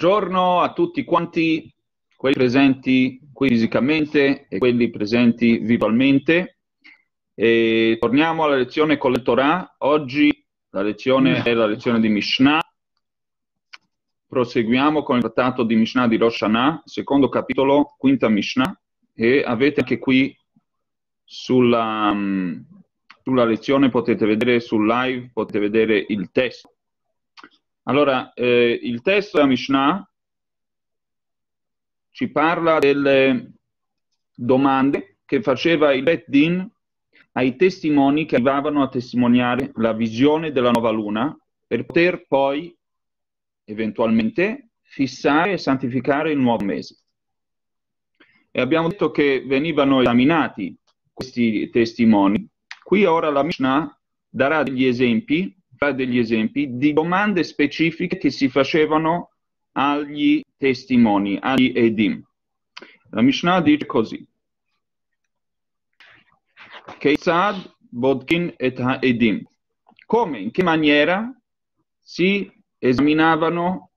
Buongiorno a tutti quanti, quelli presenti qui fisicamente e quelli presenti virtualmente. E torniamo alla lezione con il Torah. Oggi la lezione è la lezione di Mishnah. Proseguiamo con il trattato di Mishnah di Rosh Hashanah, secondo capitolo, quinta Mishnah. E avete anche qui sulla, sulla lezione, potete vedere sul live, potete vedere il testo. Allora, eh, il testo della Mishnah ci parla delle domande che faceva il Bet Din ai testimoni che arrivavano a testimoniare la visione della nuova luna per poter poi eventualmente fissare e santificare il nuovo mese. E abbiamo detto che venivano esaminati questi testimoni. Qui ora la Mishnah darà degli esempi fare degli esempi di domande specifiche che si facevano agli testimoni, agli edim. La Mishnah dice così. Keisad bodkin et edim. Come, in che maniera si esaminavano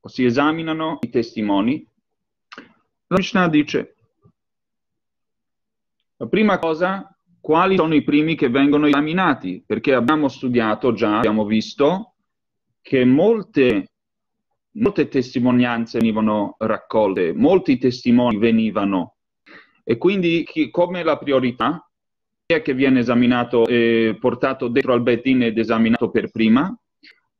o si esaminano i testimoni? La Mishnah dice, la prima cosa quali sono i primi che vengono esaminati, perché abbiamo studiato già, abbiamo visto che molte, molte testimonianze venivano raccolte, molti testimoni venivano. E quindi chi, come la priorità chi è che viene esaminato e portato dentro al Betin ed esaminato per prima?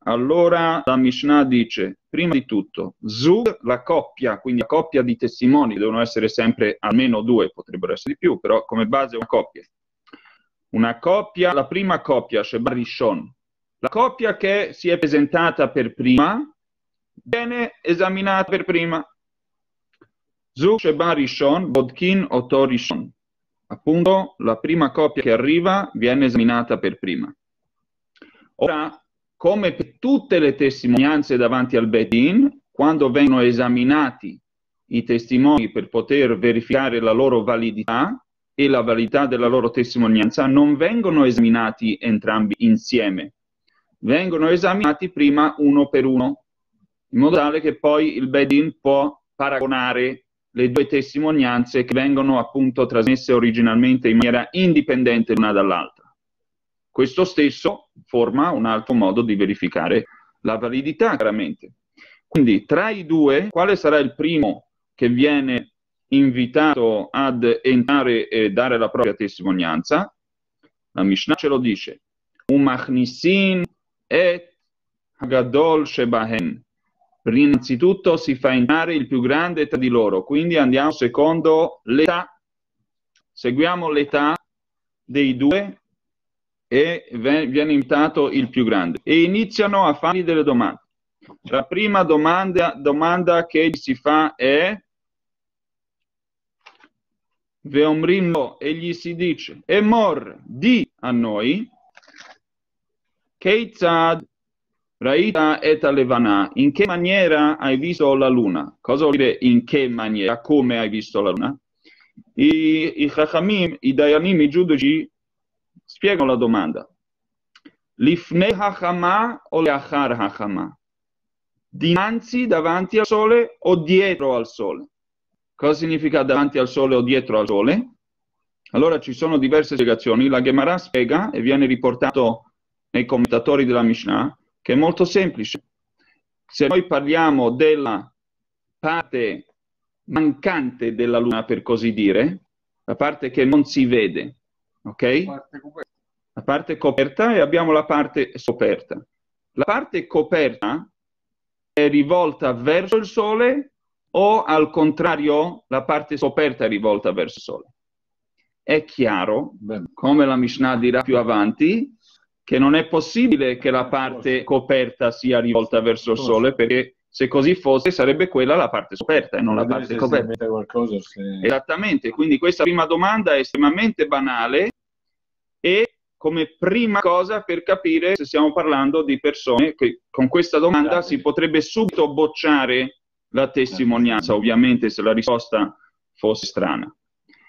Allora la Mishnah dice, prima di tutto, Zug, la coppia, quindi la coppia di testimoni, devono essere sempre almeno due, potrebbero essere di più, però come base una coppia una coppia, la prima coppia, Sheba Rishon, la coppia che si è presentata per prima, viene esaminata per prima. Zu Sheba Rishon, Bodkin Oto Rishon. Appunto, la prima coppia che arriva viene esaminata per prima. Ora, come per tutte le testimonianze davanti al Bedin, quando vengono esaminati i testimoni per poter verificare la loro validità, e la validità della loro testimonianza non vengono esaminati entrambi insieme, vengono esaminati prima uno per uno, in modo tale che poi il Bedin può paragonare le due testimonianze che vengono appunto trasmesse originalmente in maniera indipendente l'una dall'altra. Questo stesso forma un altro modo di verificare la validità, chiaramente. Quindi tra i due, quale sarà il primo che viene invitato ad entrare e dare la propria testimonianza, la Mishnah ce lo dice, Umachnisin et Hagadol Shebahen. Innanzitutto si fa entrare il più grande tra di loro, quindi andiamo secondo l'età, seguiamo l'età dei due e viene invitato il più grande e iniziano a fargli delle domande. La prima domanda, domanda che si fa è Veomrim lo, e gli si dice, Emor, di a noi, Keitzad Raita et Alevana, in che maniera hai visto la luna? Cosa vuol dire in che maniera? Come hai visto la luna? I, i Chachamim, i Dayanim, i giudici spiegano la domanda. Lifne Hachama o Leachar Hachama? Dinanzi, davanti al sole o dietro al sole? Cosa significa davanti al sole o dietro al sole? Allora ci sono diverse spiegazioni. La Gemara spiega, e viene riportato nei commentatori della Mishnah, che è molto semplice. Se noi parliamo della parte mancante della Luna, per così dire, la parte che non si vede, ok? La parte coperta e abbiamo la parte scoperta. La parte coperta è rivolta verso il Sole o al contrario la parte scoperta è rivolta verso il sole. È chiaro, come la Mishnah dirà più avanti, che non è possibile che la parte coperta sia rivolta verso il sole, perché se così fosse sarebbe quella la parte scoperta e non la parte coperta. Se... Esattamente, quindi questa prima domanda è estremamente banale e come prima cosa per capire se stiamo parlando di persone che con questa domanda si potrebbe subito bocciare la testimonianza, ovviamente se la risposta fosse strana.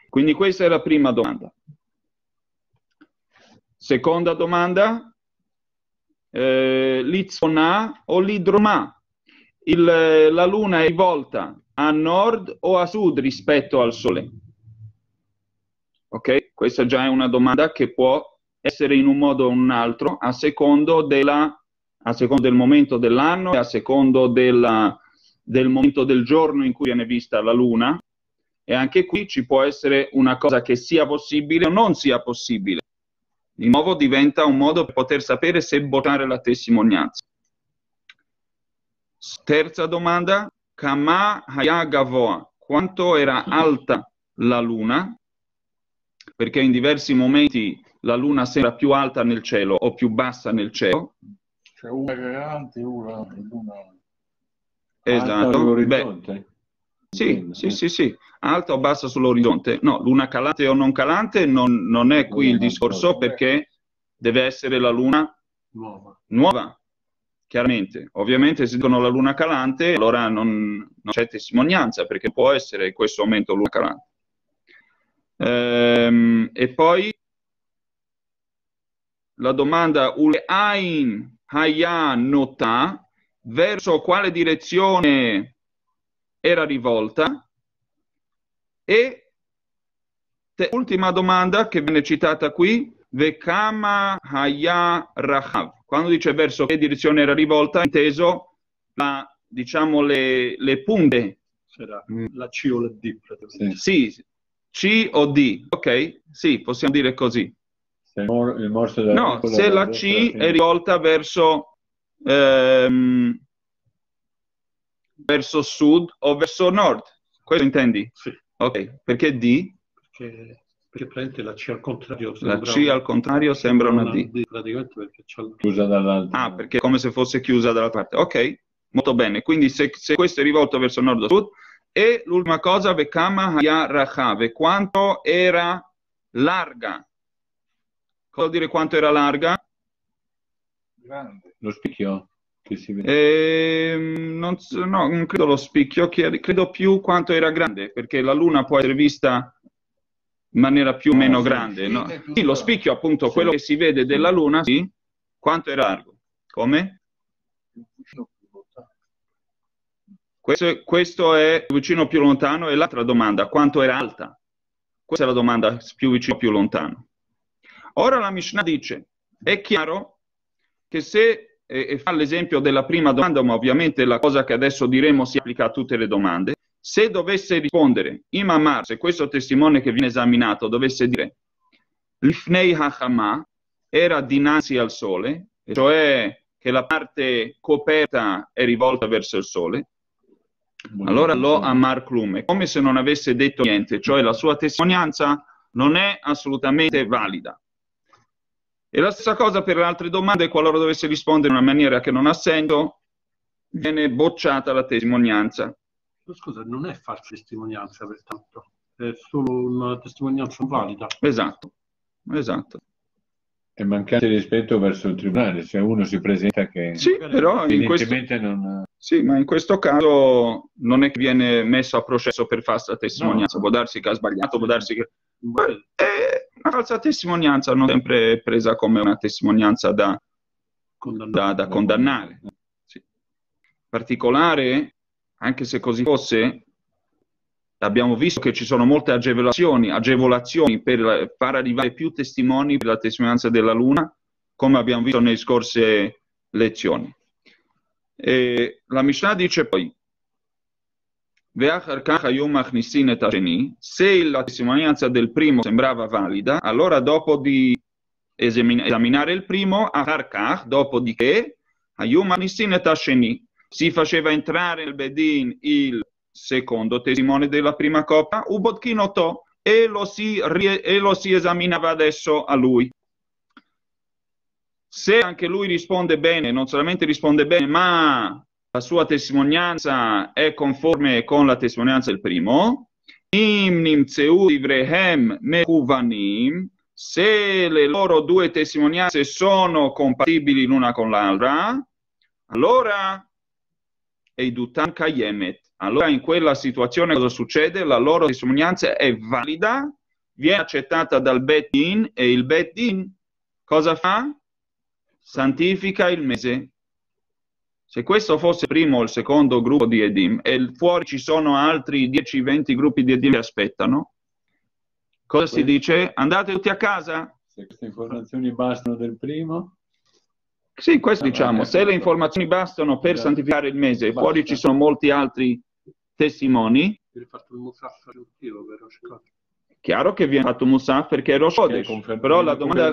Quindi questa è la prima domanda. Seconda domanda, eh, l'Itzona o l'Idroma. il, la Luna è rivolta a nord o a sud rispetto al Sole? Ok? Questa già è una domanda che può essere in un modo o un altro a secondo, della, a secondo del momento dell'anno e a secondo della, del momento del giorno in cui viene vista la Luna. E anche qui ci può essere una cosa che sia possibile o non sia possibile. Di nuovo diventa un modo per poter sapere se votare la testimonianza. Terza domanda, Kama Hayagavoa, quanto era alta la luna? Perché in diversi momenti la luna sembra più alta nel cielo o più bassa nel cielo. C'è una grande, una luna esatto. Beh, sì, sì, sì, sì, alta o bassa sull'orizzonte. No, luna calante o non calante non, non è qui il discorso perché deve essere la luna nuova. nuova chiaramente. Ovviamente se dicono la luna calante, allora non, non c'è testimonianza, perché può essere in questo momento luna calante. Ehm, e poi la domanda Uleain Haya Nota, verso quale direzione era rivolta? E te, ultima domanda che viene citata qui, Vekama Haya Rahav. Quando dice verso che direzione era rivolta, inteso la, diciamo le, le punte. C'era la C o la D. Sì, C o D. Ok, sì, possiamo dire così. Il morso della no, se la C è rivolta verso, ehm, verso sud o verso nord. Questo intendi? Sì. Ok, perché D? Perché perché praticamente la C al contrario La C al contrario sembra una D. D praticamente perché c'è il... chiusa dall'altra. Ah, perché è come se fosse chiusa dalla parte. Ok, molto bene. Quindi se, se questo è rivolto verso nord o sud. E l'ultima cosa, Vekama Haya Rachave, quanto era larga? Cosa vuol dire quanto era larga? Grande. Lo spicchio che si vede. Eh, non, no, non credo lo spicchio, credo più quanto era grande, perché la Luna può essere vista in maniera più o meno grande. No? Sì, lo spicchio, appunto, quello che si vede della Luna, sì, quanto è largo? Come? Questo è, questo è vicino più lontano e l'altra domanda, quanto era alta? Questa è la domanda più vicino più lontano. Ora la Mishnah dice, è chiaro che se, e fa l'esempio della prima domanda, ma ovviamente la cosa che adesso diremo si applica a tutte le domande, se dovesse rispondere Imamar, se questo testimone che viene esaminato dovesse dire Lifnei Hachama era dinanzi al sole, cioè che la parte coperta è rivolta verso il sole, allora lo Amar Klum è come se non avesse detto niente, cioè la sua testimonianza non è assolutamente valida. E la stessa cosa per le altre domande, qualora dovesse rispondere in una maniera che non ha senso, viene bocciata la testimonianza. Scusa, non è falsa testimonianza pertanto, è solo una testimonianza valida. Esatto, esatto. È mancante rispetto verso il tribunale, cioè uno si presenta che sì, però in questo, non... sì, ma in questo caso non è che viene messo a processo per falsa testimonianza, no. può darsi che ha sbagliato, può darsi che... È una falsa testimonianza non sempre presa come una testimonianza da, da, da condannare. Sì. Particolare anche se così fosse, abbiamo visto che ci sono molte agevolazioni, agevolazioni per far arrivare più testimoni per la testimonianza della Luna, come abbiamo visto nelle scorse lezioni. E la Mishnah dice poi, se la testimonianza del primo sembrava valida, allora dopo di esaminare il primo, dopodiché, Achnisin Tasheni, si faceva entrare nel Bedin il secondo testimone della prima coppia, Ubodkinotò, e e lo si esaminava adesso a lui. Se anche lui risponde bene, non solamente risponde bene, ma la sua testimonianza è conforme con la testimonianza del primo, se le loro due testimonianze sono compatibili l'una con l'altra, allora Eidutan Kayemet. Allora in quella situazione cosa succede? La loro testimonianza è valida, viene accettata dal Bet Din e il Bet Din cosa fa? Santifica il mese. Se questo fosse il primo o il secondo gruppo di Edim e fuori ci sono altri 10-20 gruppi di Edim che aspettano, cosa si dice? Andate tutti a casa? Se queste informazioni bastano del primo, Sì, questo Ah, diciamo, vabbè. se le informazioni bastano per Esatto. santificare il mese e fuori ci sono molti altri testimoni, Viene fatto il musaf aggiuntivo per Rosh chiaro che viene fatto Musaf perché è Rosh però la domanda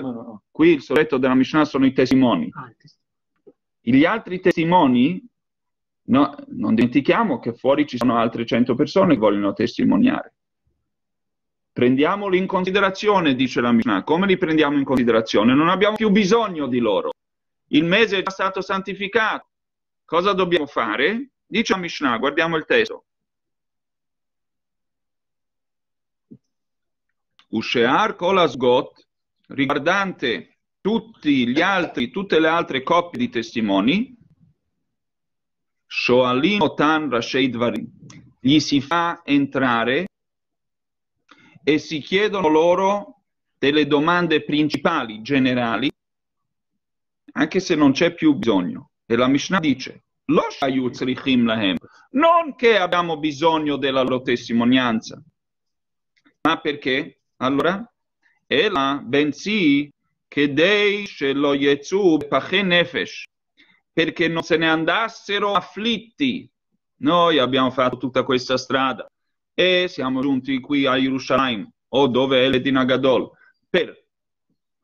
qui, il soggetto della Mishnah sono i testimoni. Ah, il test- Gli altri testimoni, no, non dimentichiamo che fuori ci sono altre 100 persone che vogliono testimoniare. Prendiamoli in considerazione, dice la Mishnah. Come li prendiamo in considerazione? Non abbiamo più bisogno di loro. Il mese è già stato santificato. Cosa dobbiamo fare? Dice la Mishnah, guardiamo il testo. Ushear kolasgot, riguardante altri, tutte le altre coppie di testimoni, Shoalim Otan Rashei Dvarim, gli si fa entrare e si chiedono loro delle domande principali, generali, anche se non c'è più bisogno. E la Mishnah dice, Lo lahem, non che abbiamo bisogno della loro testimonianza, ma perché? Allora, Ela bensì che dei shelo yetzu pache nefesh, perché non se ne andassero afflitti. Noi abbiamo fatto tutta questa strada e siamo giunti qui a Yerushalayim, o dove è l'Edina Gadol, per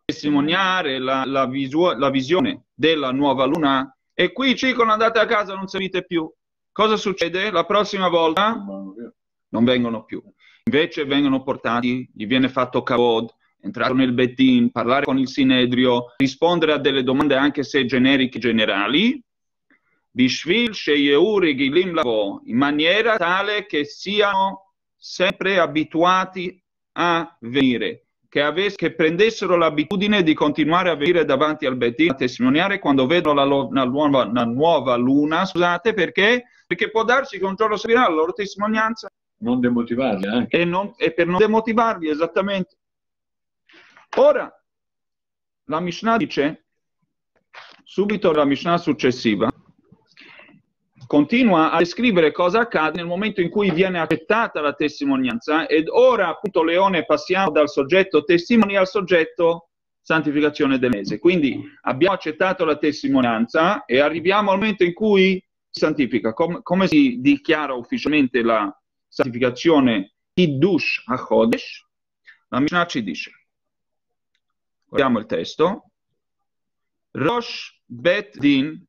testimoniare la, la, visu- la visione della nuova luna e qui ci dicono andate a casa, non servite più. Cosa succede? La prossima volta non vengono più. Invece vengono portati, gli viene fatto kavod, entrare nel Betin, parlare con il Sinedrio, rispondere a delle domande anche se generiche generali, bishvil regilim lavo, in maniera tale che siano sempre abituati a venire, che, avess- che prendessero l'abitudine di continuare a venire davanti al Betin a testimoniare quando vedono la, lo- la nuova, la nuova luna, scusate, perché? Perché può darsi che un giorno servirà la loro testimonianza Non demotivarli anche. e, non- e per non demotivarli esattamente. Ora, la Mishnah dice, subito la Mishnah successiva, continua a descrivere cosa accade nel momento in cui viene accettata la testimonianza ed ora appunto Leone passiamo dal soggetto testimoni al soggetto santificazione del mese. Quindi abbiamo accettato la testimonianza e arriviamo al momento in cui si santifica. Com- come si dichiara ufficialmente la santificazione Kiddush HaChodesh? La Mishnah ci dice, guardiamo il testo, Rosh Bet Din,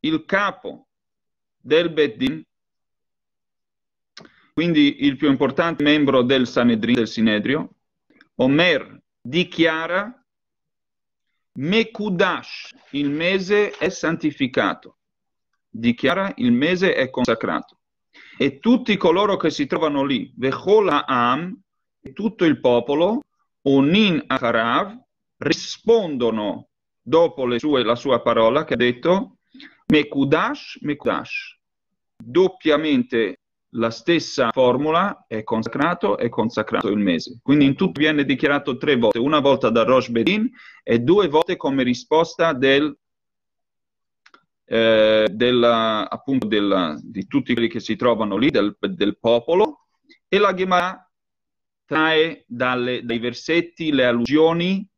il capo del Bet Din, quindi il più importante membro del Sanedrin, del Sinedrio, Omer dichiara Mekudash, il mese è santificato, dichiara il mese è consacrato. E tutti coloro che si trovano lì, Vechol Ha'am, tutto il popolo, Onin Acharav, rispondono dopo sue, la sua parola che ha detto Mekudash, Mekudash. Doppiamente la stessa formula è consacrato, è consacrato il mese. Quindi in tutto viene dichiarato tre volte, una volta da Rosh Bedin e due volte come risposta del, eh, della, appunto della, di tutti quelli che si trovano lì, del, del popolo, e la Gemara trae dalle, dai versetti le allusioni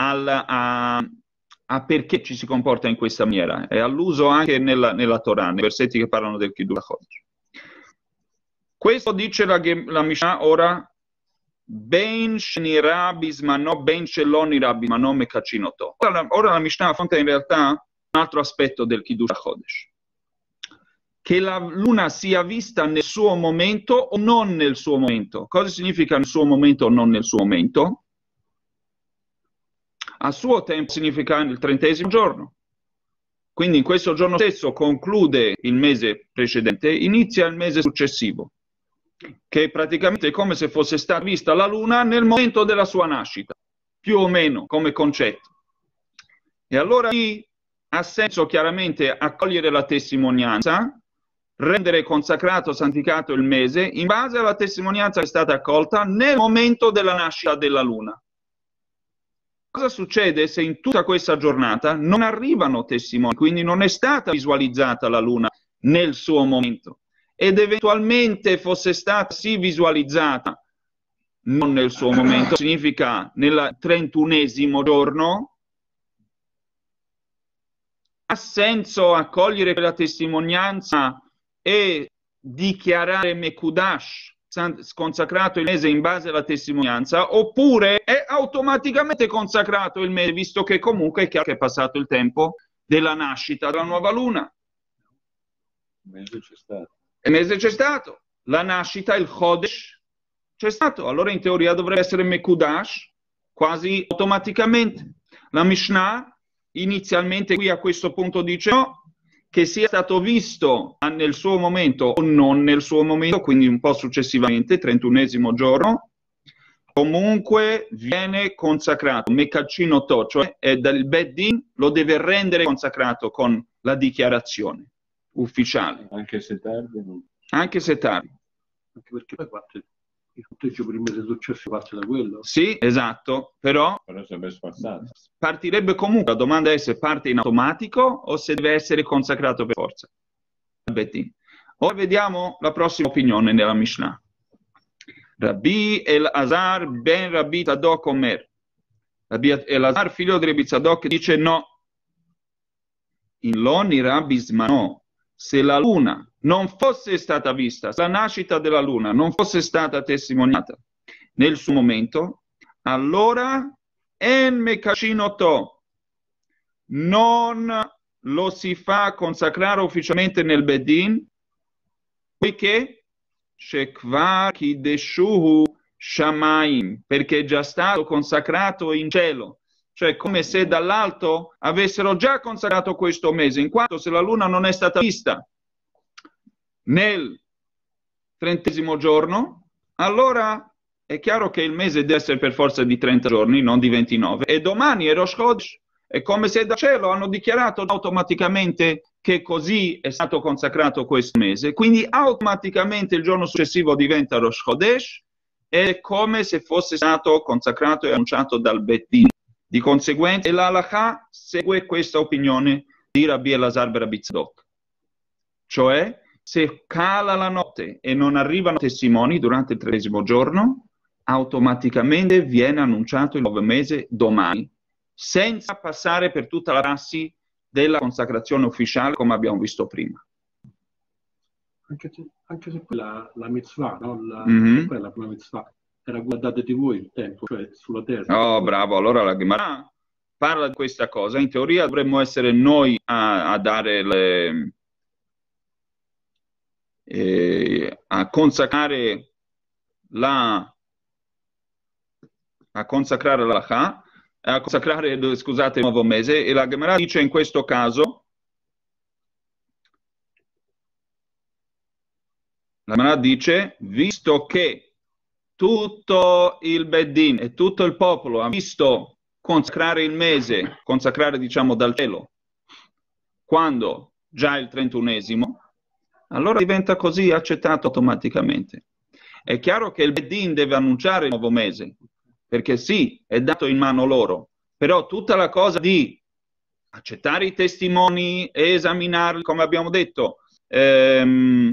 al, a, a perché ci si comporta in questa maniera. È alluso anche nella, nella Torah, nei versetti che parlano del Kiddush HaChodesh. Questo dice la, la Mishnah ora, ben shenira bismano, ben shelonira bismano mekachinoto. Ora, ora la Mishnah affronta in realtà un altro aspetto del Kiddush HaChodesh. Che la luna sia vista nel suo momento o non nel suo momento. Cosa significa nel suo momento o non nel suo momento? A suo tempo significa nel trentesimo giorno. Quindi in questo giorno stesso conclude il mese precedente, inizia il mese successivo, che è praticamente come se fosse stata vista la luna nel momento della sua nascita, più o meno come concetto. E allora lì ha senso chiaramente accogliere la testimonianza, rendere consacrato, santificato il mese in base alla testimonianza che è stata accolta nel momento della nascita della luna. Cosa succede se in tutta questa giornata non arrivano testimoni, quindi non è stata visualizzata la luna nel suo momento. Ed eventualmente fosse stata sì visualizzata non nel suo momento, significa nel trentunesimo giorno, ha senso accogliere quella testimonianza e dichiarare Mekudash, consacrato il mese in base alla testimonianza, oppure è automaticamente consacrato il mese, visto che comunque è chiaro che è passato il tempo della nascita della nuova luna. Il mese c'è stato. Il mese c'è stato. La nascita, il Chodesh, c'è stato. Allora in teoria dovrebbe essere Mekudash quasi automaticamente. La Mishnah inizialmente qui a questo punto dice no, che sia stato visto nel suo momento o non nel suo momento, quindi un po' successivamente, 31 giorno, comunque viene consacrato. Mekacino to, cioè è dal Beddin, lo deve rendere consacrato con la dichiarazione ufficiale. Anche se tardi. Anche se tardi. Anche perché poi il per il mese successivo parte da quello. Sì, esatto, però, Però sarebbe spazzato. partirebbe comunque, la domanda è se parte in automatico o se deve essere consacrato per forza. Betin. Ora vediamo la prossima opinione nella Mishnah. Rabbi El-Azar ben Rabbi Tadok Omer. Rabbi El-Azar, figlio di Rabbi Tzadok, dice no. In Loni Rabbi Zmano, se la luna non fosse stata vista, se la nascita della luna non fosse stata testimoniata nel suo momento, allora en mekashinoto non lo si fa consacrare ufficialmente nel Bedin, poiché shekvar kideshuhu shamaim, perché è già stato consacrato in cielo, cioè come se dall'alto avessero già consacrato questo mese, in quanto se la luna non è stata vista nel trentesimo giorno, allora è chiaro che il mese deve essere per forza di 30 giorni, non di 29, e domani è Rosh Chodesh, è come se da cielo hanno dichiarato automaticamente che così è stato consacrato questo mese, quindi automaticamente il giorno successivo diventa Rosh Chodesh, è come se fosse stato consacrato e annunciato dal Betin. Di conseguenza, l'Alaha segue questa opinione di Rabbi Elazar Berabitzadok. Cioè, se cala la notte e non arrivano testimoni durante il tredicesimo giorno, automaticamente viene annunciato il nuovo mese domani, senza passare per tutta la prassi della consacrazione ufficiale come abbiamo visto prima. Anche se, anche se quella la mitzvah, no? la, Mhm. quella prima mitzvah, era guardate di voi il tempo, cioè sulla terra. Oh, bravo, allora la Gemara parla di questa cosa. In teoria dovremmo essere noi a, a dare le... eh, a consacrare la a consacrare la Lacha, a consacrare, scusate, il nuovo mese, e la Gemara dice in questo caso, la Gemara dice, visto che tutto il Beddin e tutto il popolo ha visto consacrare il mese, consacrare diciamo dal cielo, quando già il trentunesimo, allora diventa così accettato automaticamente. È chiaro che il Beddin deve annunciare il nuovo mese, perché sì, è dato in mano loro, però tutta la cosa di accettare i testimoni e esaminarli, come abbiamo detto, ehm,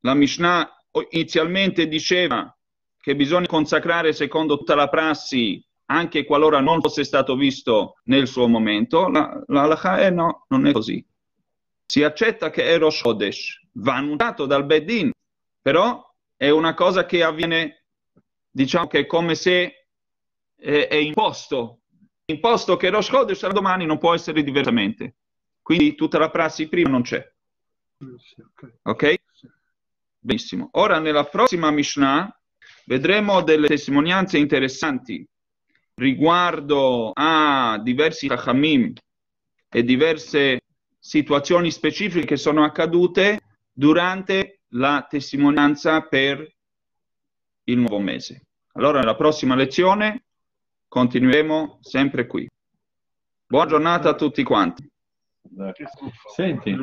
la Mishnah inizialmente diceva che bisogna consacrare secondo tutta la prassi anche qualora non fosse stato visto nel suo momento, la, la halakha è no, non è così. Si accetta che è Rosh Chodesh, va annunciato dal Bedin, però è una cosa che avviene, diciamo che è come se è, è imposto, imposto che Rosh Chodesh da domani non può essere diversamente. Quindi tutta la prassi prima non c'è. Ok. Benissimo. Ora nella prossima Mishnah vedremo delle testimonianze interessanti riguardo a diversi Chachamim e diverse situazioni specifiche che sono accadute durante la testimonianza per il nuovo mese. Allora nella prossima lezione continueremo sempre qui. Buona giornata a tutti quanti. Senti,